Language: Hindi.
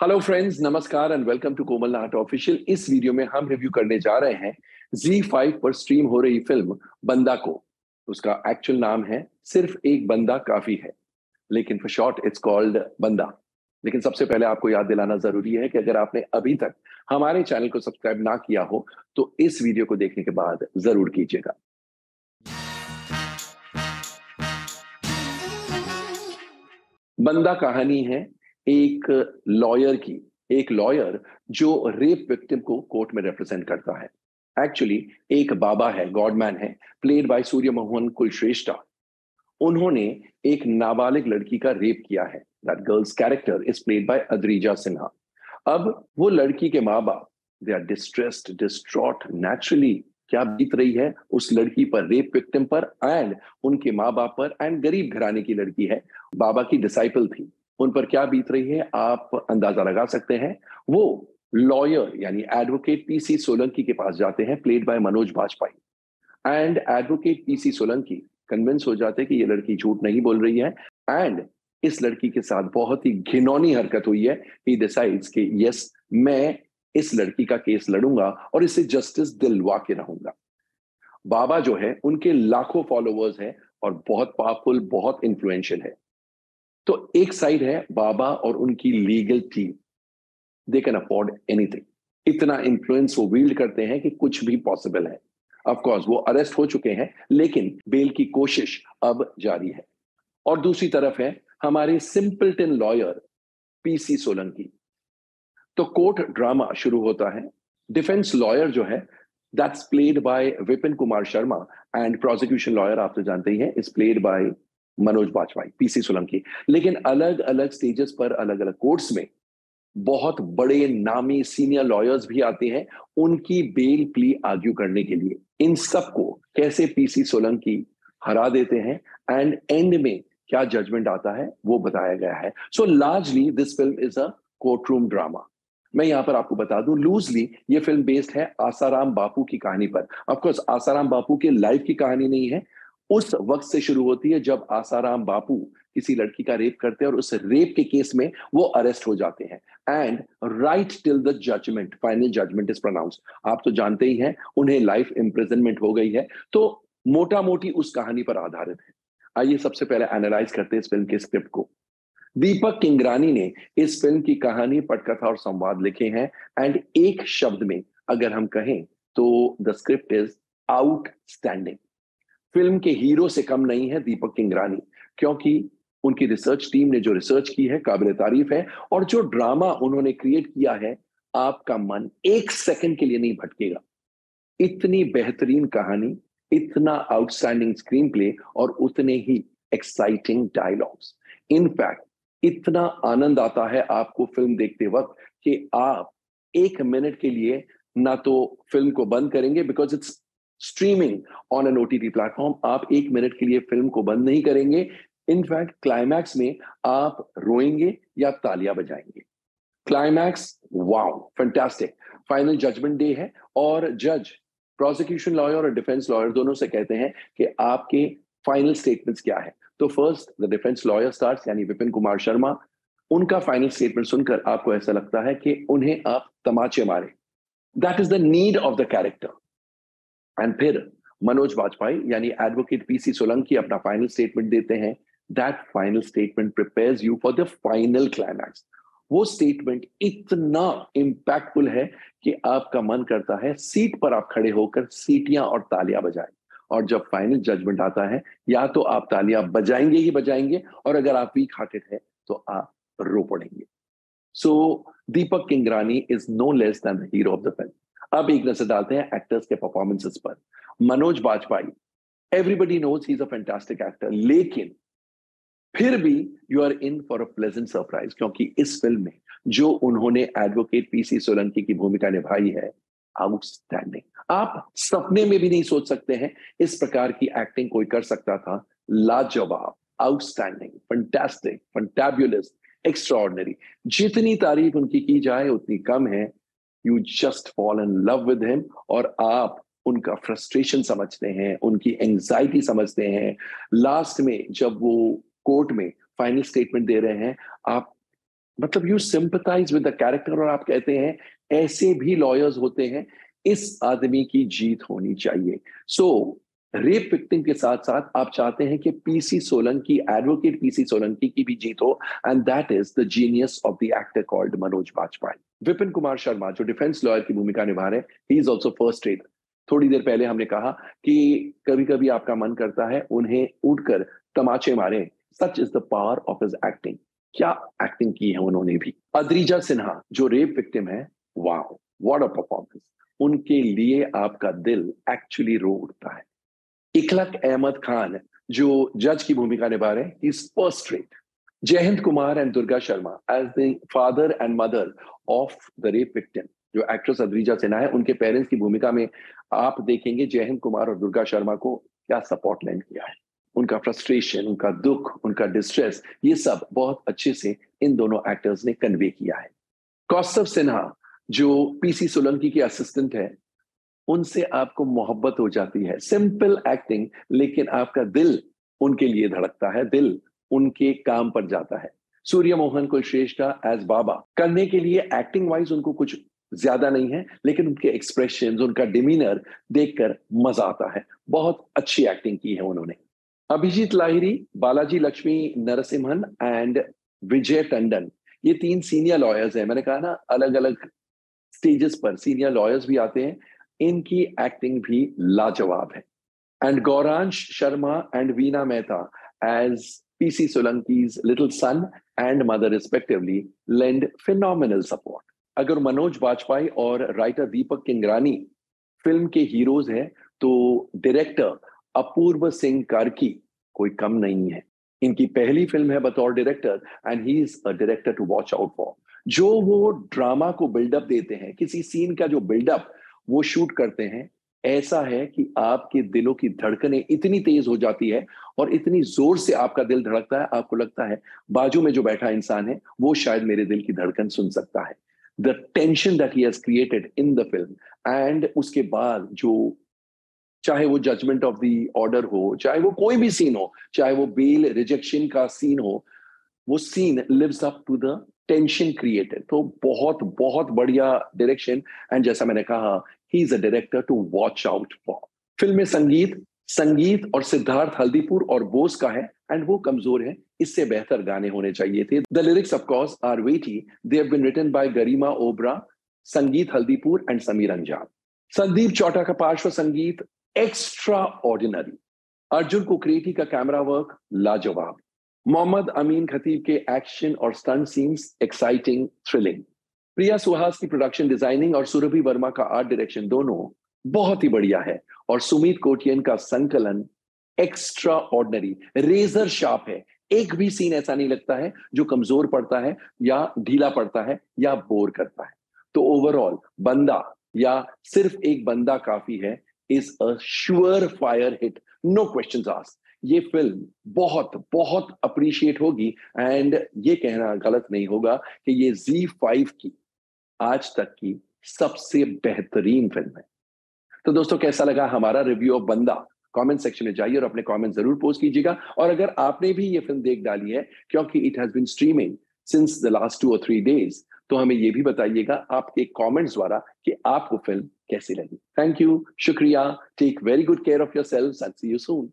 हेलो फ्रेंड्स नमस्कार and welcome to Komal official इस वीडियो में हम रिव्यू करने जा रहे हैं Z5 पर स्ट्रीम हो रही फ़िल्म बंदा को। उसका एक्चुअल नाम है, सिर्फ़ एक बंदा काफ़ी है। लेकिन फॉर शॉर्ट इट्स कॉल्ड बंदा। लेकिन सबसे पहले आपको याद दिलाना ज़रूरी है कि अगर आपने अभी तक हमारे चैनल को सब्सक्राइब ना किया हो तो इस वीडियो को देखने के बाद ज़रूर कीजिएगा। बंदा कहानी है एक लॉयर की, एक लॉयर जो रेप विक्टिम को कोर्ट में रिप्रेजेंट करता है। एक्चुअली एक बाबा है गॉडमैन है प्लेड बाय सूर्य मोहन कुलश्रेष्ठा उन्होंने एक नाबालिग लड़की का रेप किया है। That girl's character is played by Adrija Sinha अब वो लड़की के माँ बाप they are distressed distraught naturally क्या बीत रही है? उस लड़की पर रेप विक्टिम पर एंड उनके माँ बाप पर एंड गरीब घराने की लड़की है। बाबा की डिसाइपल थी। उन पर क्या बीत रही है, आप अंदाज़ा लगा सकते हैं। वो लॉयर यानी एडवोकेट पीसी सोलंकी के पास जाते हैं played by Manoj Bajpayee and advocate PC Solanki convince हो जाते हैं कि ये लड़की झूठ नहीं बोल रही है। एंड इस लड़की के साथ बहुत ही घिनौनी हरकत हुई है ही डिसाइड्स कि यस मैं इस लड़की का केस लड़ूँगा और इसे जस्टिस दिलवा के रहूँगा। बाबा जो है, उनके लाखों फॉलोअर्स हैं और बहुत पावरफुल बहुत इंफ्लुएंशियल है। तो एक साइड है बाबा और उनकी legal team they can afford anything इतना इंफ्लुएंस वो वील्ड करते हैं कि कुछ भी पॉसिबल है. ऑफकोर्स वो अरेस्ट हो चुके हैं, लेकिन बेल की कोशिश अब जारी है. और दूसरी तरफ़ है हमारे सिंपलटन लॉयर पीसी सोलंकी तो कोर्ट ड्रामा शुरू होता है. डिफेंस लॉयर जो है that's played by Vipin Kumar Sharma and prosecution lawyer आप तो जानते ही हैं is played by Manoj Bajpayee PC Solanki. लेकिन अलग अलग स्टेजेस पर, अलग अलग कोर्ट्स में बहुत बड़े नामी सीनियर लॉयर्स भी आते हैं उनकी बेल प्ली आर्ग्यू करने के लिए। इन सबको कैसे पीसी सोलंकी हरा देते हैं एंड एंड में क्या जजमेंट आता है, वो बताया गया है। So largely this film is a courtroom drama मैं यहाँ पर आपको बता दूँ लूजली ये फ़िल्म बेस्ड है आसाराम बापू की कहानी पर। ऑफकोर्स आसाराम बापू के लाइफ की कहानी नहीं है उस वक्त से शुरू होती है जब आसाराम बापू किसी लड़की का रेप करते हैं और उस रेप के केस में वो अरेस्ट हो जाते हैं। And right till the judgment final judgment is pronounce आप तो जानते ही हैं, उन्हें लाइफ इम्प्रिजनमेंट हो गई है। तो मोटा मोटी उस कहानी पर आधारित है। आइए सबसे पहले एनालाइज करते हैं इस फ़िल्म के स्क्रिप्ट को। दीपक किंगरानी ने इस फ़िल्म की कहानी, पटकथा और संवाद लिखे हैं। एंड एक शब्द में अगर हम कहें तो the script is outstanding film के हीरो से कम नहीं है दीपक किंगरानी, क्योंकि उनकी रिसर्च टीम ने जो रिसर्च की है, काबिल तारीफ़ है, और जो ड्रामा उन्होंने क्रिएट किया है, आपका मन एक सेकंड के लिए नहीं भटकेगा। इतनी बेहतरीन कहानी, इतना आउटस्टैंडिंग स्क्रीन प्ले और उतने ही एक्साइटिंग डायलॉग्स इनफैक्ट इतना आनंद आता है आपको फ़िल्म देखते वक्त कि आप एक मिनट के लिए ना तो फ़िल्म को बंद करेंगे because it's streaming on an OTT platform आप एक मिनट के लिए फ़िल्म को बंद नहीं करेंगे। इनफैक्ट क्लाइमैक्स में आप रोएँगे या तालियाँ बजाएँगे। Climax wow fantastic final judgment day है और जज प्रोसिक्यूशन लॉयर और डिफेंस लॉयर दोनों से कहते हैं कि आपके फाइनल स्टेटमेंट्स क्या है। तो first the defence lawyer starts यानी विपिन कुमार शर्मा, उनका फाइनल स्टेटमेंट सुनकर आपको ऐसा लगता है कि उन्हें आप तमाचे मारे। That is the need of the character and फिर मनोज वाजपेयी, यानी एडवोकेट पीसी सोलंकी अपना फाइनल स्टेटमेंट देते हैं। That final statement prepares you for the final climax वो स्टेटमेंट इतना इंपैक्टफुल है कि आपका मन करता है सीट पर आप खड़े होकर सीटियाँ और तालियाँ बजाएँ। और जब फाइनल जजमेंट आता है, या तो आप तालियाँ बजाएँगे ही बजाएँगे, और अगर आप वीक हार्टेड है तो आप रो पड़ेंगे। So Deepak Kingrani is no less than the hero of the film अब एक नज़र डालते हैं एक्टर्स के परफॉर्मेंसेस पर। Manoj Bajpai everybody knows he is a fantastic actor लेकिन फिर भी you are in for a pleasant surprise क्योंकि इस फ़िल्म में जो उन्होंने एडवोकेट पीसी सोलंकी की भूमिका निभाई है आउटस्टैंडिंग आप सपने में भी नहीं सोच सकते हैं इस प्रकार की एक्टिंग कोई कर सकता था। लाजवाब आउटस्टैंडिंग फंटेस्टिक फंटेबुलस एक्स्ट्रॉर्डनरी जितनी तारीफ़ उनकी की जाए, उतनी कम है। You just fall in love with him और आप उनका फ्रस्ट्रेशन समझते हैं, उनकी एंजाइटी समझते हैं। लास्ट में जब वो कोर्ट में फाइनल स्टेटमेंट दे रहे हैं, आप मतलब you sympathise with the character और आप कहते हैं, ऐसे भी लॉयर्स होते हैं, इस आदमी की जीत होनी चाहिए। सो रेप विक्टिम के साथ साथ आप चाहते हैं कि PC Solanki advocate PC Solanki की भी जीत हो and that is the genius of the actor called Manoj Bajpayee Vipin Kumar Sharma, जो डिफेंस लॉयर की भूमिका निभा रहे he is also first rate थोड़ी देर पहले हमने कहा कि कभी कभी आपका मन करता है उन्हें उठकर तमाचे मारे। Such is the power of his acting क्या एक्टिंग की है उन्होंने भी? अद्रीजा सिन्हा, जो रेप विक्टिम है वाह वॉट अ परफॉर्मेंस उनके लिए आपका दिल एक्चुअली रो उठता है। इखलक अहमद खान, जो जज की भूमिका निभा रहे हैं is first rate Jaihind Kumar and Durga Sharma as the father and mother of the rape victim जो एक्ट्रेस अद्रीजा सिन्हा है, उनके पेरेंट्स की भूमिका में आप देखेंगे जयहिंद कुमार और दुर्गा शर्मा को क्या सपोर्ट लैंड किया है। उनका फ्रस्ट्रेशन उनका दुख, उनका डिस्ट्रेस ये सब बहुत अच्छे से इन दोनों एक्टर्स ने कन्वे किया है। कौस्तव सिन्हा, जो पीसी सोलंकी के असिस्टेंट है, उनसे आपको मोहब्बत हो जाती है। सिंपल एक्टिंग लेकिन आपका दिल उनके लिए धड़कता है। दिल उनके काम पर जाता है। सूर्य मोहन कुलश्रेष्ठा एज बाबा। करने के लिए एक्टिंग वाइज उनको कुछ ज़्यादा नहीं है, लेकिन उनके एक्सप्रेशन उनका डिमीनर देखकर मज़ा आता है। बहुत अच्छी एक्टिंग की है उन्होंने। अभिजीत लाहिरी, बालाजी लक्ष्मी, नरसिम्हन एंड विजय टंडन। ये तीन सीनियर लॉयर्स हैं। मैंने कहा ना अलग अलग स्टेजेस पर सीनियर लॉयर्स भी आते हैं। इनकी एक्टिंग भी लाजवाब है। And Gauransh Sharma and Veena Mehta as PC Solanki's little son and mother respectively lend phenomenal support अगर मनोज बाजपेयी और राइटर दीपक किंगरानी फ़िल्म के हीरोज हैं तो डायरेक्टर अपूर्व सिंह कार्की कोई कम नहीं है। इनकी पहली फ़िल्म है बतौर director and he is a director to watch out for जो वो ड्रामा को बिल्डअप देते हैं, किसी सीन का जो बिल्डअप वो शूट करते हैं, ऐसा है कि आपके दिलों की धड़कनें इतनी तेज हो जाती है और इतनी ज़ोर से आपका दिल धड़कता है, आपको लगता है बाजू में जो बैठा इंसान है, वो शायद मेरे दिल की धड़कन सुन सकता है। The tension that he has created in the film and उसके बाद जो चाहे वो जजमेंट ऑफ़ द ऑर्डर हो, चाहे वो कोई भी सीन हो, चाहे वो बेल रिजेक्शन का सीन हो, वो scene lives up to the tension created तो बहुत बहुत बढ़िया डायरेक्शन एंड जैसा मैंने कहा he is a director to watch out for film में संगीत संगीत और सिद्धार्थ हल्दीपुर और बोस का है एंड वो कमज़ोर है। इससे बेहतर गाने होने चाहिए थे। The lyrics of course are weighty they have been written by Garima Obra Sangeet Haldipur and Sameer अंजान संदीप चौटा का पार्श्व संगीत एक्स्ट्रा ऑर्डिनरी अर्जुन कुकरेटी का कैमरा वर्क लाजवाब। मोहम्मद अमीन खतीब के एक्शन और stunt scenes exciting thrilling Priya Suhas की प्रोडक्शन डिज़ाइनिंग और सुरभि वर्मा का आर्ट डायरेक्शन दोनों बहुत ही बढ़िया है। और सुमित कोटियन का संकलन एक्स्ट्रा ऑर्डनरी रेजर शार्प है। एक भी सीन ऐसा नहीं लगता है जो कमज़ोर पड़ता है या ढीला पड़ता है या बोर करता है। तो ओवरऑल बंदा या सिर्फ़ Ek Bandaa Kaafi Hai is a sure fire hit no question ये फ़िल्म बहुत बहुत अप्रिशिएट होगी एंड ये कहना गलत नहीं होगा कि ये जी फाइव की आज तक की सबसे बेहतरीन फ़िल्म है। तो दोस्तों, कैसा लगा हमारा review of Bandaa? Comment section में जाइए और अपने कमेंट ज़रूर पोस्ट कीजिएगा। और अगर आपने भी ये फ़िल्म देख डाली है, क्योंकि it has been streaming since the last two और थ्री डेज़ तो हमें ये भी बताइएगा आपके कमेंट्स द्वारा कि आपको फ़िल्म कैसी लगी। थैंक यू शुक्रिया। Take very good care of yourself and see you soon